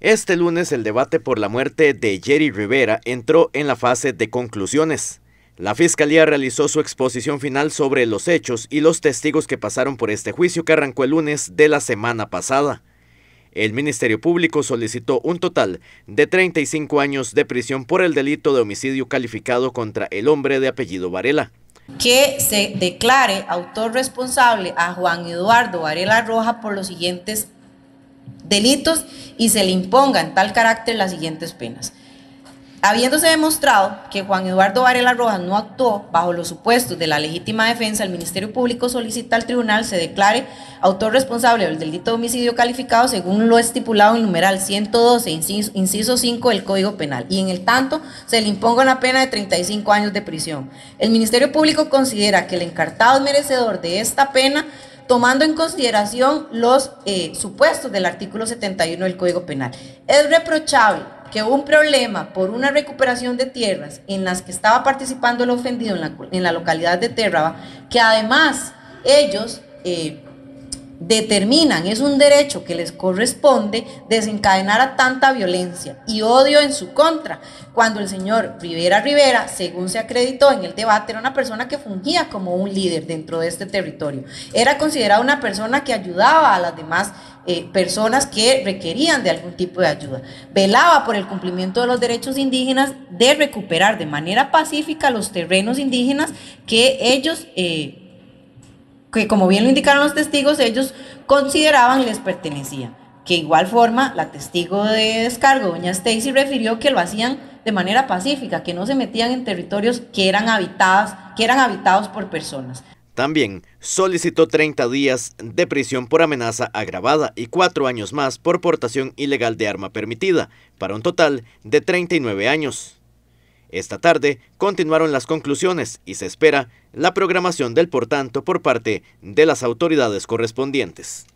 Este lunes el debate por la muerte de Jerry Rivera entró en la fase de conclusiones. La Fiscalía realizó su exposición final sobre los hechos y los testigos que pasaron por este juicio que arrancó el lunes de la semana pasada. El Ministerio Público solicitó un total de 35 años de prisión por el delito de homicidio calificado contra el hombre de apellido Varela. Que se declare autor responsable a Juan Eduardo Varela Roja por los siguientes delitos y se le impongan tal carácter las siguientes penas. Habiéndose demostrado que Juan Eduardo Varela Rojas no actuó bajo los supuestos de la legítima defensa, el Ministerio Público solicita al tribunal se declare autor responsable del delito de homicidio calificado según lo estipulado en numeral 112, inciso, inciso 5 del Código Penal, y en el tanto se le imponga una pena de 35 años de prisión. El Ministerio Público considera que el encartado es merecedor de esta pena tomando en consideración los eh, supuestos del artículo 71 del Código Penal. Es reprochable que un problema por una recuperación de tierras en las que estaba participando el ofendido en la, en la localidad de Terraba, que además ellos eh, determinan, es un derecho que les corresponde desencadenar a tanta violencia y odio en su contra, cuando el señor Rivera Rivera, según se acreditó en el debate, era una persona que fungía como un líder dentro de este territorio. Era considerada una persona que ayudaba a las demás eh, personas que requerían de algún tipo de ayuda. Velaba por el cumplimiento de los derechos indígenas de recuperar de manera pacífica los terrenos indígenas que ellos... Eh, que como bien lo indicaron los testigos, ellos consideraban les pertenecía. Que igual forma, la testigo de descargo, doña Stacy, refirió que lo hacían de manera pacífica, que no se metían en territorios que eran habitados, que eran habitados por personas. También solicitó 30 días de prisión por amenaza agravada y cuatro años más por portación ilegal de arma permitida, para un total de 39 años. Esta tarde continuaron las conclusiones y se espera la programación del por tanto por parte de las autoridades correspondientes.